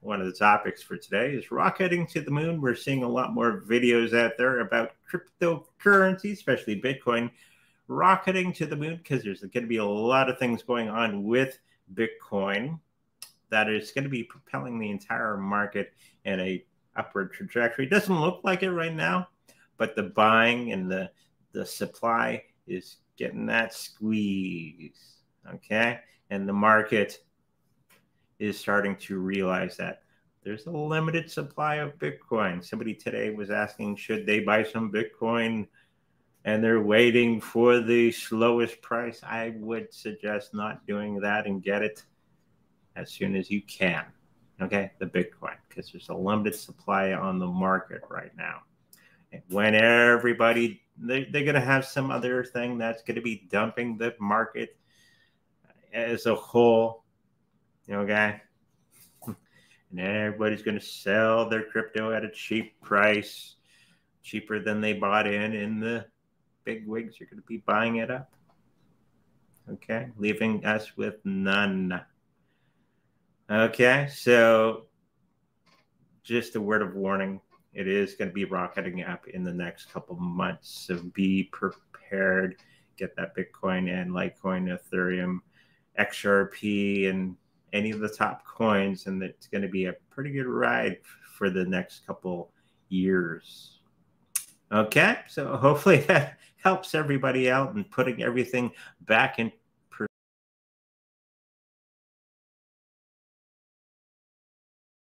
one of the topics for today is rocketing to the moon. We're seeing a lot more videos out there about cryptocurrency, especially Bitcoin, rocketing to the moon because there's going to be a lot of things going on with Bitcoin that is going to be propelling the entire market in a upward trajectory. It doesn't look like it right now, but the buying and the the supply is getting that squeeze. Okay, and the market is starting to realize that there's a limited supply of Bitcoin. Somebody today was asking, should they buy some Bitcoin? And they're waiting for the slowest price. I would suggest not doing that and get it as soon as you can. Okay, the Bitcoin, because there's a limited supply on the market right now. When everybody, they, they're going to have some other thing that's going to be dumping the market as a whole okay? And everybody's going to sell their crypto at a cheap price, cheaper than they bought in, and the big wigs are going to be buying it up. Okay, leaving us with none. Okay, so just a word of warning it is going to be rocketing up in the next couple months. So be prepared. Get that Bitcoin and Litecoin, Ethereum, XRP, and any of the top coins, and it's going to be a pretty good ride for the next couple years. Okay, so hopefully that helps everybody out and putting everything back in